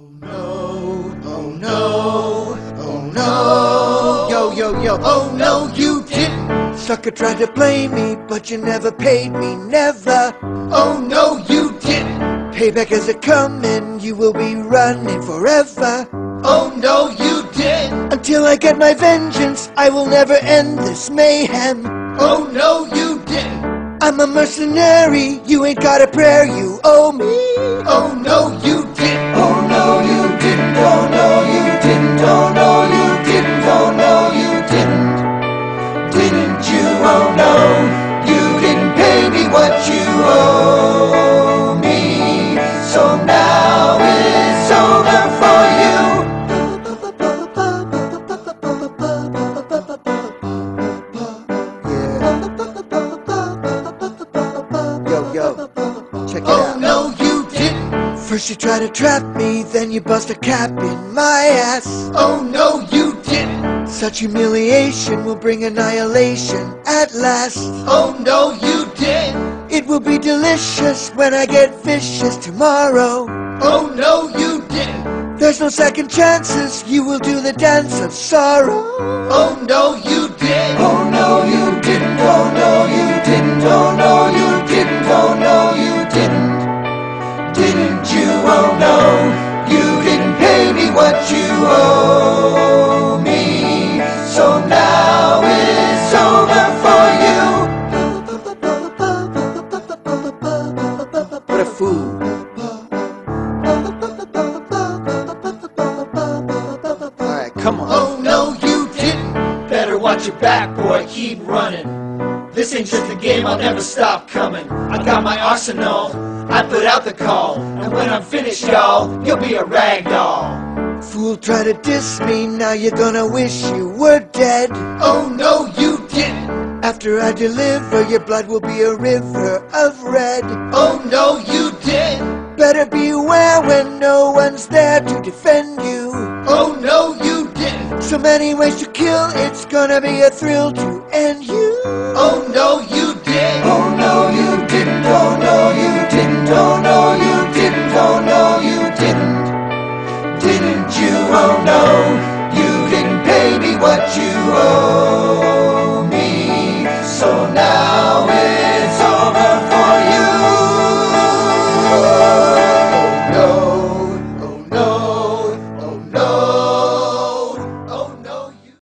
Oh no, oh no, oh no. Yo, yo, yo, oh no, you didn't. Sucker tried to blame me, but you never paid me, never. Oh no, you didn't. Payback is a coming, you will be running forever. Oh no, you didn't. Until I get my vengeance, I will never end this mayhem. Oh no, you didn't. I'm a mercenary, you ain't got a prayer, you owe me. Oh no, you First you try to trap me, then you bust a cap in my ass. Oh no, you didn't. Such humiliation will bring annihilation at last. Oh no, you didn't! It will be delicious when I get vicious tomorrow. Oh no, you didn't. There's no second chances, you will do the dance of sorrow. Oh no, you arsenal. I put out the call, and when I'm finished, y'all, you'll be a rag doll. Fool try to diss me, now you're gonna wish you were dead. Oh no, you didn't. After I deliver, your blood will be a river of red. Oh no, you didn't. Better beware when no one's there to defend you. Oh no, you didn't. So many ways to kill, it's gonna be a thrill to end you. Oh no, you what you owe.